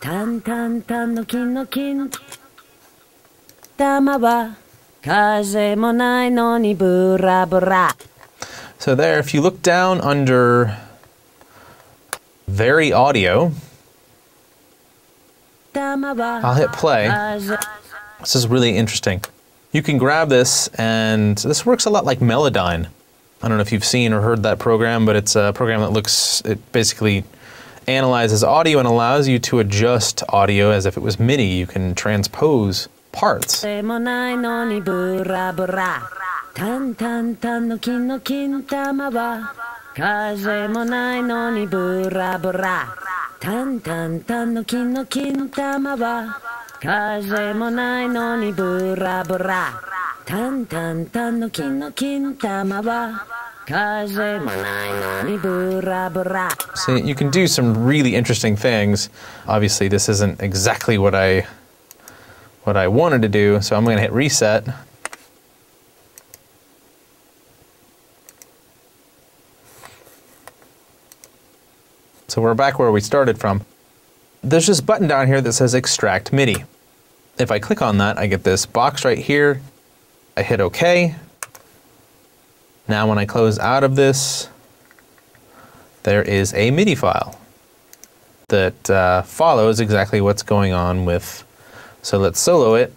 タンタンタンの金の金玉は風もないのにブラブラ So there, if you look down under VariAudio, I'll hit play. This is really interesting. You can grab this, and this works a lot like Melodyne. I don't know if you've seen or heard that program, but it's a program that looks, it basically analyzes audio and allows you to adjust audio as if it was MIDI. You can transpose parts. So you can do some really interesting things. Obviously, this isn't exactly what I what I wanted to do, so I'm going to hit reset. So we're back where we started from. There's this button down here that says extract MIDI. If I click on that, I get this box right here. I hit OK. Now when I close out of this, there is a MIDI file that uh, follows exactly what's going on with, so let's solo it.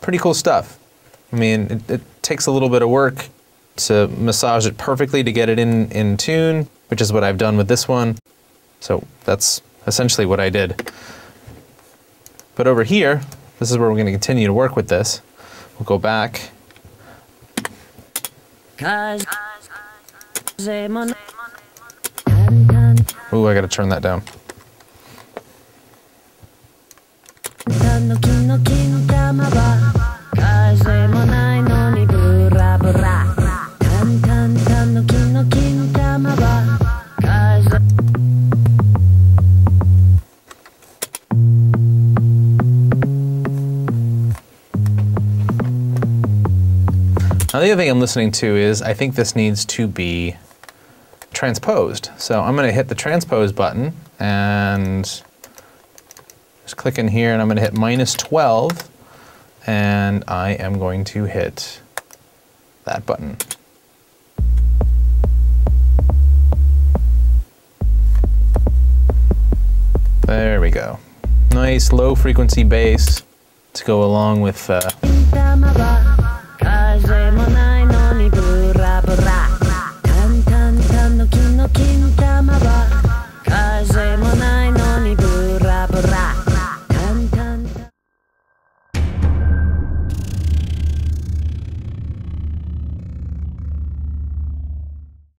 Pretty cool stuff. I mean, it, it takes a little bit of work to massage it perfectly to get it in, in tune, which is what I've done with this one. So that's essentially what I did. But over here, this is where we're gonna continue to work with this. We'll go back. Ooh, I gotta turn that down. Now, the other thing I'm listening to is I think this needs to be transposed. So I'm going to hit the transpose button and just click in here and I'm going to hit minus 12 and I am going to hit that button. There we go. Nice low frequency bass to go along with uh,